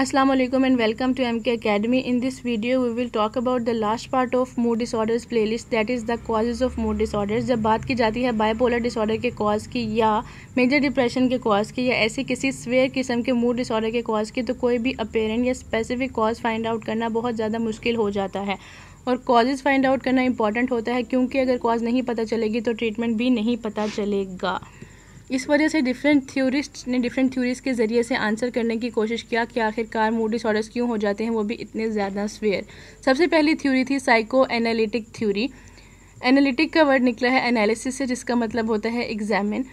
Assalamu alaikum and welcome to MK Academy. In this video, we will talk about the last part of mood disorders playlist that is the causes of mood disorders. जब बात की जाती है bipolar disorder के cause की या major depression के cause की या ऐसी किसी स्वेयर किस्म के मूड डिसऑर्डर के कॉज की तो कोई भी अपेरेंट या स्पेसिफिक कॉज फाइंड आउट करना बहुत ज़्यादा मुश्किल हो जाता है और कॉजेज़ फाइंड आउट करना इंपॉर्टेंट होता है, क्योंकि अगर कॉज नहीं पता चलेगी तो ट्रीटमेंट भी नहीं पता चलेगा इस वजह से डिफरेंट थ्योरिस्ट ने डिफरेंट थ्योरीज के ज़रिए से आंसर करने की कोशिश किया कि आखिरकार मूड डिसऑर्डर्स क्यों हो जाते हैं, वो भी इतने ज़्यादा स्वेयर सबसे पहली थ्योरी थी साइको एनालिटिक थ्योरी एनालिटिक का वर्ड निकला है एनालिसिस से, जिसका मतलब होता है एग्जामिन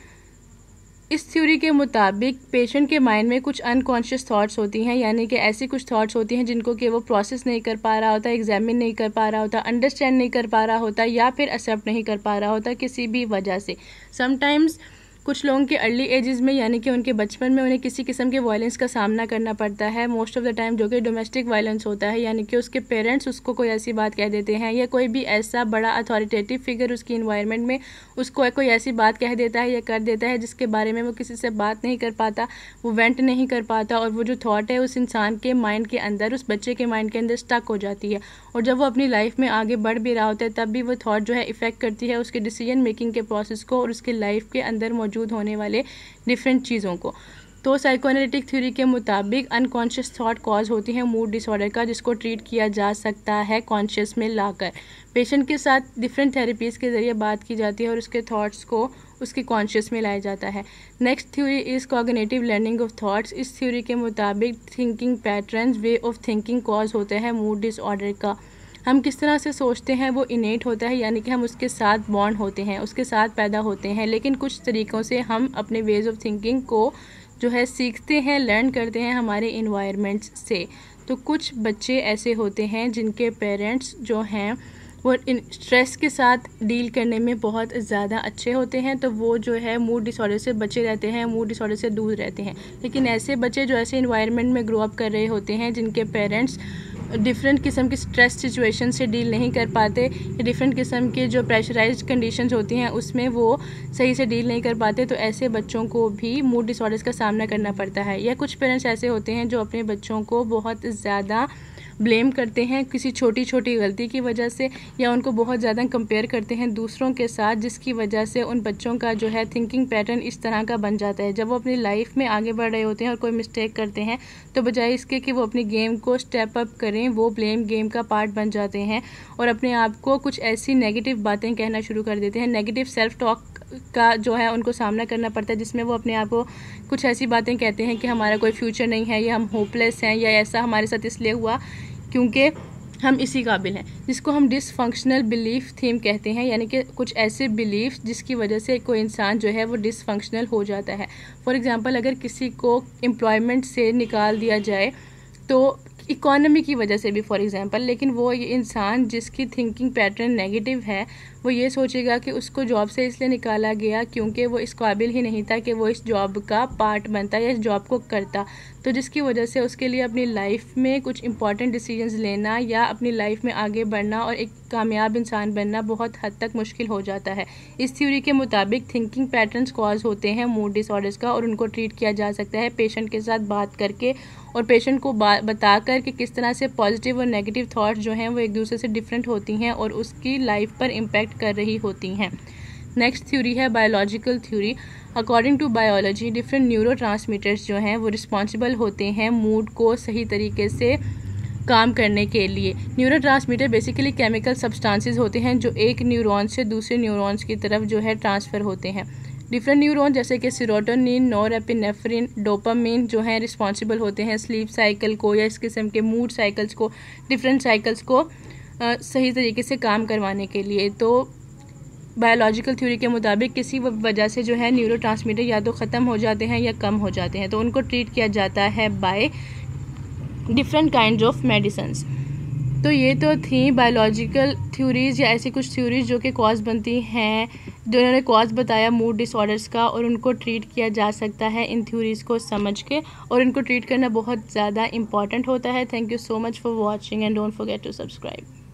इस थ्योरी के मुताबिक पेशेंट के माइंड में कुछ अनकॉन्शियस थॉट्स होती हैं, यानी कि ऐसी कुछ थॉट्स होती हैं जिनको कि वो प्रोसेस नहीं कर पा रहा होता एग्जामिन नहीं कर पा रहा होता अंडरस्टैंड नहीं कर पा रहा होता, या फिर एक्सेप्ट नहीं कर पा रहा होता किसी भी वजह से. समटाइम्स कुछ लोगों के अर्ली एजेस में, यानी कि उनके बचपन में उन्हें किसी किस्म के वायलेंस का सामना करना पड़ता है। मोस्ट ऑफ़ द टाइम जो कि डोमेस्टिक वायलेंस होता है, यानी कि उसके पेरेंट्स उसको कोई ऐसी बात कह देते हैं या कोई भी ऐसा बड़ा अथॉरिटेटिव फिगर उसकी इन्वायरमेंट में उसको कोई ऐसी बात कह देता है या कर देता है जिसके बारे में वो किसी से बात नहीं कर पाता, वो वेंट नहीं कर पाता और वो जो थाट है उस इंसान के माइंड के अंदर, उस बच्चे के माइंड के अंदर स्टक हो जाती है। और जब वो अपनी लाइफ में आगे बढ़ भी रहा होता है, तब भी वो थाट जो है इफ़ेक्ट करती है उसके डिसीज़न मेकिंग के प्रोसेस को और उसके लाइफ के अंदर मौजूद होने वाले डिफरेंट चीज़ों को। तो साइकोएनालिटिक थ्योरी के मुताबिक अनकॉन्शियस थॉट कॉज होती है मूड डिसऑर्डर का, जिसको ट्रीट किया जा सकता है कॉन्शियस में लाकर। पेशेंट के साथ डिफरेंट थेरेपीज़ के ज़रिए बात की जाती है और उसके थॉट्स को उसके कॉन्शियस में लाया जाता है। Next theory is cognitive learning of thoughts इस थ्योरी के मुताबिक thinking pattern way of thinking cause होते हैं मूड डिसऑर्डर का। हम किस तरह से सोचते हैं, वो इनेट होता है, यानी कि हम उसके साथ बॉन्ड होते हैं, उसके साथ पैदा होते हैं, लेकिन कुछ तरीक़ों से हम अपने वेज ऑफ़ थिंकिंग को जो है सीखते हैं लर्न करते हैं हमारे इन्वायरमेंट्स से। तो कुछ बच्चे ऐसे होते हैं जिनके पेरेंट्स जो हैं, वो इन स्ट्रेस के साथ डील करने में बहुत ज़्यादा अच्छे होते हैं तो वो जो है मूड डिसऑर्डर से बचे रहते हैं मूड डिसऑर्डर से दूर रहते हैं। लेकिन ऐसे बच्चे जो ऐसे इन्वायरमेंट में ग्रो अप कर रहे होते हैं, जिनके पेरेंट्स डिफरेंट किस्म की स्ट्रेस सिचुएशन से डील नहीं कर पाते डिफरेंट किस्म के जो प्रेशराइज कंडीशंस होती हैं, उसमें वो सही से डील नहीं कर पाते तो ऐसे बच्चों को भी मूड डिसऑर्डर्स का सामना करना पड़ता है। या कुछ पेरेंट्स ऐसे होते हैं जो अपने बच्चों को बहुत ज़्यादा ब्लेम करते हैं किसी छोटी छोटी गलती की वजह से या उनको बहुत ज़्यादा कंपेयर करते हैं दूसरों के साथ, जिसकी वजह से उन बच्चों का जो है थिंकिंग पैटर्न इस तरह का बन जाता है। जब वो अपनी लाइफ में आगे बढ़ रहे होते हैं और कोई मिस्टेक करते हैं तो बजाय इसके कि वो अपनी गेम को स्टेप अप करें, वो ब्लेम गेम का पार्ट बन जाते हैं और अपने आप को कुछ ऐसी नेगेटिव बातें कहना शुरू कर देते हैं। नेगेटिव सेल्फ टॉक का जो है उनको सामना करना पड़ता है, जिसमें वो अपने आप को कुछ ऐसी बातें कहते हैं कि हमारा कोई फ्यूचर नहीं है, या हम होपलेस हैं, या ऐसा हमारे साथ इसलिए हुआ क्योंकि हम इसी काबिल हैं। जिसको हम डिसफंक्शनल बिलीफ थीम कहते हैं, यानी कि कुछ ऐसे बिलीफ जिसकी वजह से कोई इंसान जो है वो डिसफंक्शनल हो जाता है। फॉर एग्ज़ाम्पल अगर किसी को एम्प्लॉयमेंट से निकाल दिया जाए तो इकोनॉमी की वजह से भी फॉर एग्ज़ाम्पल लेकिन वो ये इंसान जिसकी थिंकिंग पैटर्न नेगेटिव है वो ये सोचेगा कि उसको जॉब से इसलिए निकाला गया क्योंकि वो इस काबिल ही नहीं था कि वो इस जॉब का पार्ट बनता या इस जॉब को करता। तो जिसकी वजह से उसके लिए अपनी लाइफ में कुछ इंपॉर्टेंट डिसीजंस लेना या अपनी लाइफ में आगे बढ़ना और एक कामयाब इंसान बनना बहुत हद तक मुश्किल हो जाता है। इस थ्योरी के मुताबिक थिंकिंग पैटर्न्स कॉज होते हैं मूड डिसऑर्डर्स का और उनको ट्रीट किया जा सकता है पेशेंट के साथ बात करके और पेशेंट को बताकर कि किस तरह से पॉजिटिव और नेगेटिव थाट्स जो हैं वो एक दूसरे से डिफरेंट होती हैं और उसकी लाइफ पर इम्पेक्ट कर रही होती हैं। नेक्स्ट थ्योरी है biological theory according to biology different neuro जो हैं, वो रिस्पॉन्सिबल होते हैं मूड को सही तरीके से काम करने के लिए। न्यूरो बेसिकली केमिकल सब्सटेंसेस होते हैं जो एक न्यूरॉन से दूसरे न्यूरॉन्स की तरफ़ जो है ट्रांसफ़र होते हैं। डिफरेंट न्यूरॉन जैसे कि सिरोटोनिन नोर एपिनेफ्रिन डोपामिन जो हैं रिस्पॉन्सिबल होते हैं स्लीप साइकिल को या इस किस्म के मूड साइकिल्स को डिफरेंट साइकिल्स को सही तरीके से काम करवाने के लिए। तो बायोलॉजिकल थ्योरी के मुताबिक किसी वजह से जो है न्यूरो या तो ख़त्म हो जाते हैं या कम हो जाते हैं। तो उनको ट्रीट किया जाता है by different kind of medicine तो ये तो थी बायोलॉजिकल थ्योरीज़ या ऐसी कुछ थ्योरीज़ जो कि कॉज बनती हैं, जो इन्होंने कॉज बताया मूड डिसऑर्डर्स का और उनको ट्रीट किया जा सकता है इन थ्योरीज़ को समझ के और इनको ट्रीट करना बहुत ज़्यादा इंपॉर्टेंट होता है। Thank you so much for watching and don't forget to subscribe